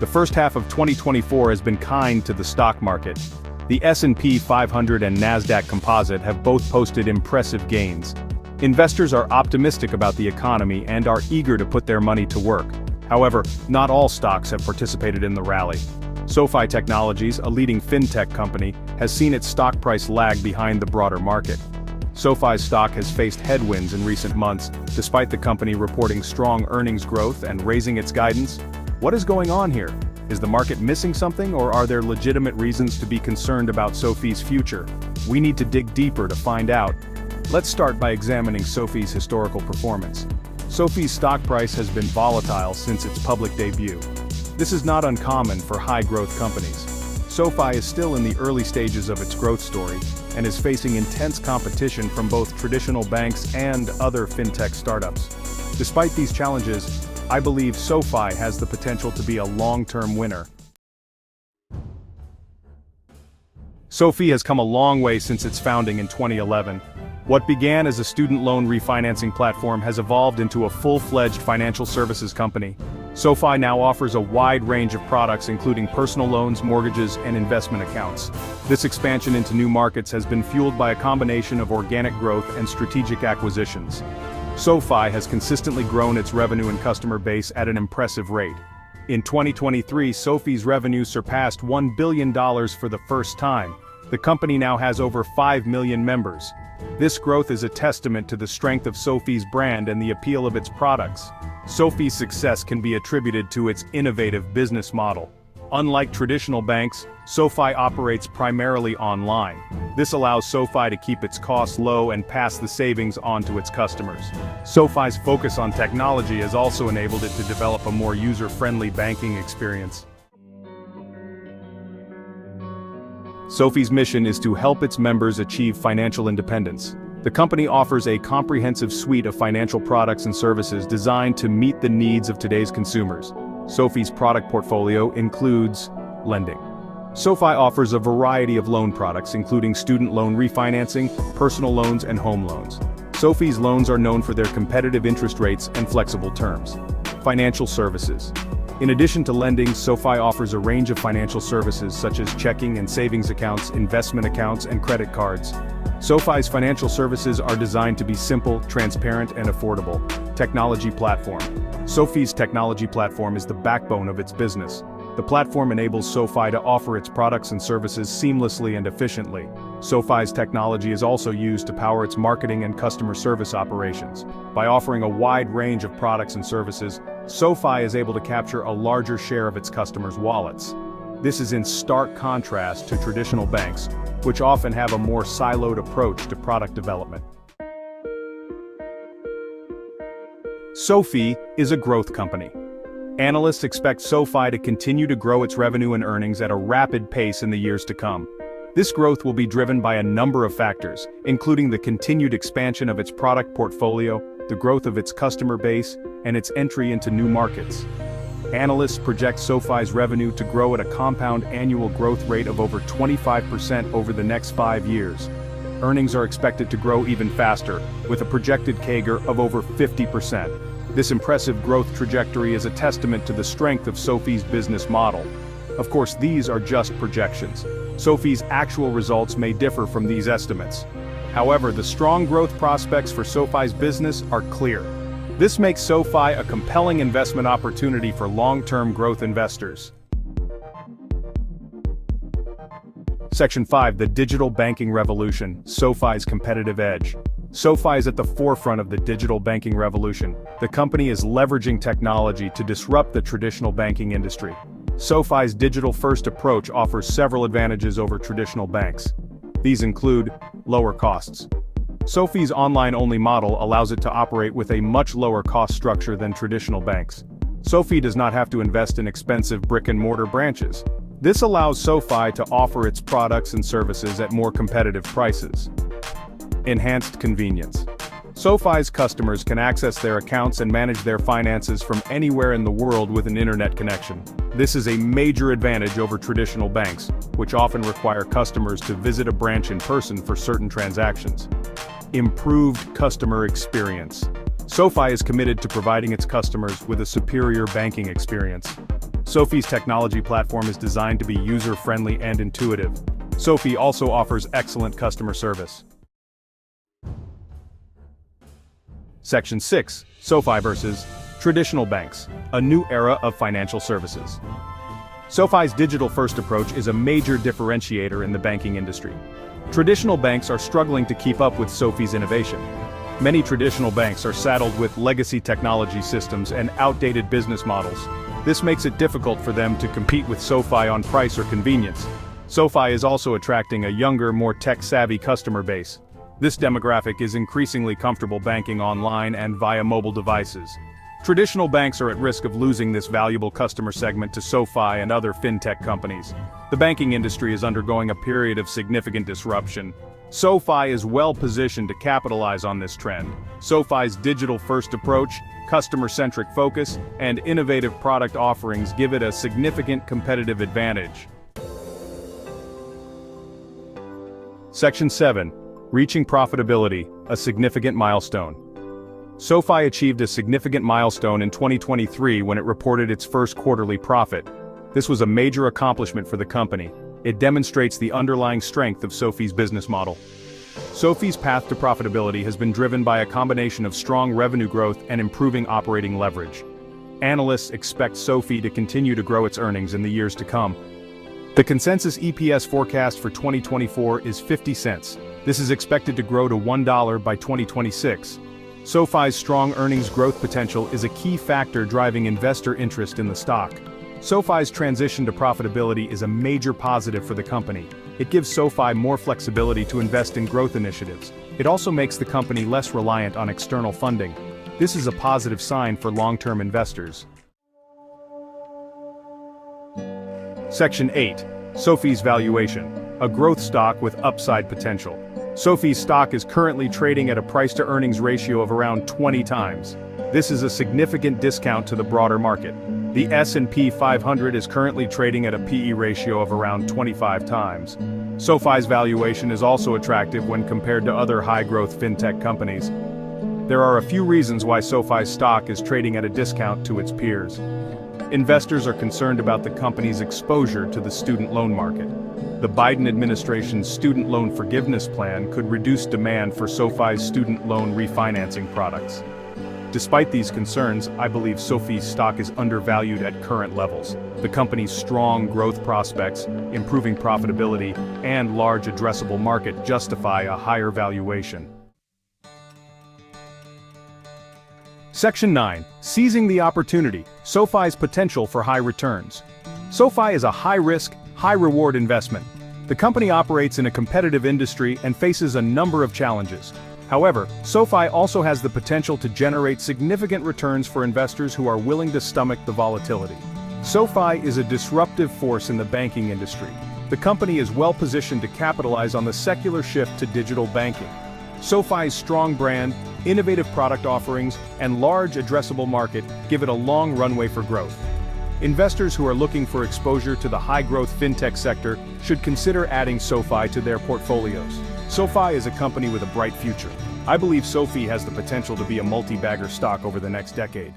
The first half of 2024 has been kind to the stock market. The S&P 500 and Nasdaq Composite have both posted impressive gains. Investors are optimistic about the economy and are eager to put their money to work. However, not all stocks have participated in the rally. SoFi Technologies, a leading fintech company, has seen its stock price lag behind the broader market. SoFi's stock has faced headwinds in recent months, despite the company reporting strong earnings growth and raising its guidance. What is going on here? Is the market missing something or are there legitimate reasons to be concerned about SoFi's future? We need to dig deeper to find out. Let's start by examining SoFi's historical performance. SoFi's stock price has been volatile since its public debut. This is not uncommon for high-growth companies. SoFi is still in the early stages of its growth story, and is facing intense competition from both traditional banks and other fintech startups. Despite these challenges, I believe SoFi has the potential to be a long-term winner. SoFi has come a long way since its founding in 2011. What began as a student loan refinancing platform has evolved into a full-fledged financial services company. SoFi now offers a wide range of products including personal loans, mortgages, and investment accounts. This expansion into new markets has been fueled by a combination of organic growth and strategic acquisitions. SoFi has consistently grown its revenue and customer base at an impressive rate. In 2023 SoFi's revenue surpassed $1 billion for the first time. The company now has over 5 million members. This growth is a testament to the strength of SoFi's brand and the appeal of its products. SoFi's success can be attributed to its innovative business model. Unlike traditional banks, SoFi operates primarily online. This allows SoFi to keep its costs low and pass the savings on to its customers. SoFi's focus on technology has also enabled it to develop a more user-friendly banking experience. SoFi's mission is to help its members achieve financial independence. The company offers a comprehensive suite of financial products and services designed to meet the needs of today's consumers. SoFi's product portfolio includes lending. SoFi offers a variety of loan products including student loan refinancing, personal loans and home loans. SoFi's loans are known for their competitive interest rates and flexible terms. Financial services. In addition to lending, SoFi offers a range of financial services such as checking and savings accounts, investment accounts, and credit cards. SoFi's financial services are designed to be simple, transparent, and affordable. Technology Platform. SoFi's technology platform is the backbone of its business. The platform enables SoFi to offer its products and services seamlessly and efficiently. SoFi's technology is also used to power its marketing and customer service operations. By offering a wide range of products and services, SoFi is able to capture a larger share of its customers' wallets. This is in stark contrast to traditional banks, which often have a more siloed approach to product development. SoFi is a growth company. Analysts expect SoFi to continue to grow its revenue and earnings at a rapid pace in the years to come. This growth will be driven by a number of factors, including the continued expansion of its product portfolio, the growth of its customer base, and its entry into new markets. Analysts project SoFi's revenue to grow at a compound annual growth rate of over 25% over the next five years. Earnings are expected to grow even faster, with a projected CAGR of over 50%. This impressive growth trajectory is a testament to the strength of SoFi's business model. Of course these are just projections. SoFi's actual results may differ from these estimates. However, the strong growth prospects for SoFi's business are clear. This makes SoFi a compelling investment opportunity for long-term growth investors. Section 5 The Digital Banking Revolution, SoFi's Competitive Edge. SoFi is at the forefront of the digital banking revolution. The company is leveraging technology to disrupt the traditional banking industry. SoFi's digital-first approach offers several advantages over traditional banks. These include lower costs. SoFi's online-only model allows it to operate with a much lower cost structure than traditional banks. SoFi does not have to invest in expensive brick-and-mortar branches. This allows SoFi to offer its products and services at more competitive prices. Enhanced convenience. SoFi's customers can access their accounts and manage their finances from anywhere in the world with an internet connection. This is a major advantage over traditional banks, which often require customers to visit a branch in person for certain transactions improved customer experience. SoFi is committed to providing its customers with a superior banking experience. SoFi's technology platform is designed to be user-friendly and intuitive. SoFi also offers excellent customer service. Section 6, SoFi versus Traditional Banks, a new era of financial services. SoFi's digital-first approach is a major differentiator in the banking industry. Traditional banks are struggling to keep up with SoFi's innovation. Many traditional banks are saddled with legacy technology systems and outdated business models. This makes it difficult for them to compete with SoFi on price or convenience. SoFi is also attracting a younger, more tech-savvy customer base. This demographic is increasingly comfortable banking online and via mobile devices. Traditional banks are at risk of losing this valuable customer segment to SoFi and other fintech companies. The banking industry is undergoing a period of significant disruption. SoFi is well positioned to capitalize on this trend. SoFi's digital-first approach, customer-centric focus, and innovative product offerings give it a significant competitive advantage. Section 7. Reaching profitability, a significant milestone. SoFi achieved a significant milestone in 2023 when it reported its first quarterly profit. This was a major accomplishment for the company. It demonstrates the underlying strength of SoFi's business model. SoFi's path to profitability has been driven by a combination of strong revenue growth and improving operating leverage. Analysts expect SoFi to continue to grow its earnings in the years to come. The consensus EPS forecast for 2024 is 50 cents. This is expected to grow to $1 by 2026. SoFi's strong earnings growth potential is a key factor driving investor interest in the stock. SoFi's transition to profitability is a major positive for the company. It gives SoFi more flexibility to invest in growth initiatives. It also makes the company less reliant on external funding. This is a positive sign for long-term investors. Section 8. SoFi's valuation. A growth stock with upside potential. SoFi's stock is currently trading at a price-to-earnings ratio of around 20 times. This is a significant discount to the broader market. The S&P 500 is currently trading at a PE ratio of around 25 times. SoFi's valuation is also attractive when compared to other high-growth fintech companies. There are a few reasons why SoFi's stock is trading at a discount to its peers. Investors are concerned about the company's exposure to the student loan market. The Biden administration's student loan forgiveness plan could reduce demand for SoFi's student loan refinancing products. Despite these concerns, I believe SoFi's stock is undervalued at current levels. The company's strong growth prospects, improving profitability, and large addressable market justify a higher valuation. Section 9. Seizing the opportunity, SoFi's potential for high returns. SoFi is a high-risk, high-reward investment. The company operates in a competitive industry and faces a number of challenges. However, SoFi also has the potential to generate significant returns for investors who are willing to stomach the volatility. SoFi is a disruptive force in the banking industry. The company is well positioned to capitalize on the secular shift to digital banking. SoFi's strong brand, innovative product offerings, and large addressable market give it a long runway for growth. Investors who are looking for exposure to the high-growth fintech sector should consider adding SoFi to their portfolios. SoFi is a company with a bright future. I believe SoFi has the potential to be a multi-bagger stock over the next decade.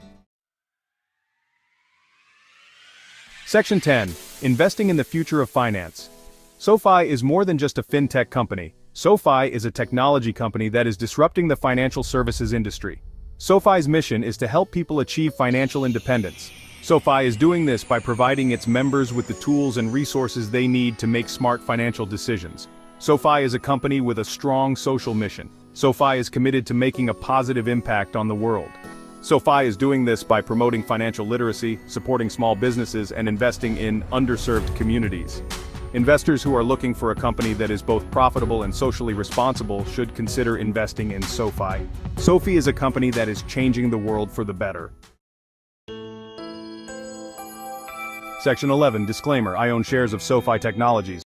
Section 10. Investing in the future of finance. SoFi is more than just a fintech company. SoFi is a technology company that is disrupting the financial services industry. SoFi's mission is to help people achieve financial independence. SoFi is doing this by providing its members with the tools and resources they need to make smart financial decisions. SoFi is a company with a strong social mission. SoFi is committed to making a positive impact on the world. SoFi is doing this by promoting financial literacy, supporting small businesses and investing in underserved communities. Investors who are looking for a company that is both profitable and socially responsible should consider investing in SoFi. SoFi is a company that is changing the world for the better. Section 11 Disclaimer I own shares of SoFi Technologies.